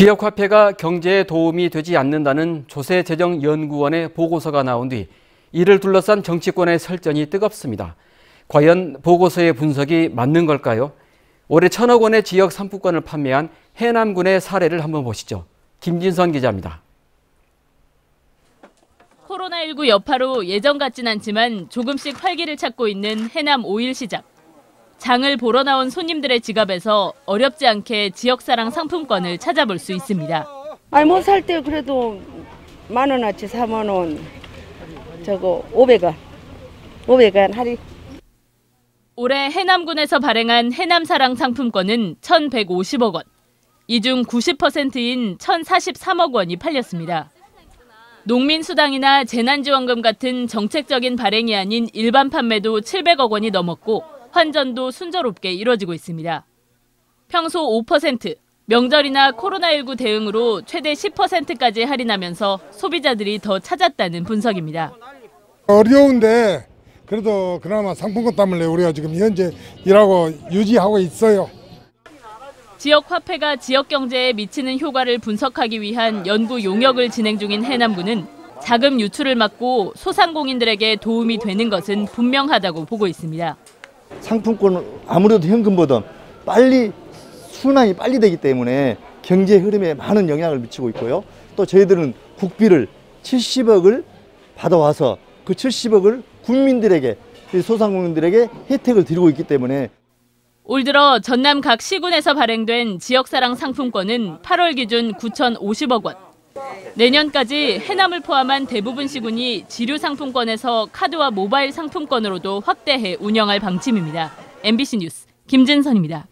지역화폐가 경제에 도움이 되지 않는다는 조세재정연구원의 보고서가 나온 뒤 이를 둘러싼 정치권의 설전이 뜨겁습니다. 과연 보고서의 분석이 맞는 걸까요? 올해 천억 원의 지역 상품권을 판매한 해남군의 사례를 한번 보시죠. 김진선 기자입니다. 코로나19 여파로 예전 같진 않지만 조금씩 활기를 찾고 있는 해남 오일 시장. 장을 보러 나온 손님들의 지갑에서 어렵지 않게 지역사랑 상품권을 찾아볼 수 있습니다. 아니 뭐살때 그래도 만 원어치 사만 원 저거 500원 500원 할인 올해 해남군에서 발행한 해남사랑 상품권은 1,150억 원. 이 중 90%인 1,043억 원이 팔렸습니다. 농민수당이나 재난지원금 같은 정책적인 발행이 아닌 일반 판매도 700억 원이 넘었고 환전도 순조롭게 이뤄지고 있습니다. 평소 5%, 명절이나 코로나19 대응으로 최대 10%까지 할인하면서 소비자들이 더 찾았다는 분석입니다. 어려운데 그래도 그나마 상품권 때문에 우리가 지금 현재 일하고 유지하고 있어요. 지역 화폐가 지역 경제에 미치는 효과를 분석하기 위한 연구 용역을 진행 중인 해남군은 자금 유출을 막고 소상공인들에게 도움이 되는 것은 분명하다고 보고 있습니다. 상품권은 아무래도 현금보다 빨리 순환이 빨리 되기 때문에 경제 흐름에 많은 영향을 미치고 있고요. 또 저희들은 국비를 70억을 받아와서 그 70억을 국민들에게 소상공인들에게 혜택을 드리고 있기 때문에 올 들어 전남 각 시군에서 발행된 지역사랑 상품권은 8월 기준 9,050억 원. 내년까지 해남을 포함한 대부분 시군이 지류 상품권에서 카드와 모바일 상품권으로도 확대해 운영할 방침입니다. MBC 뉴스 김진선입니다.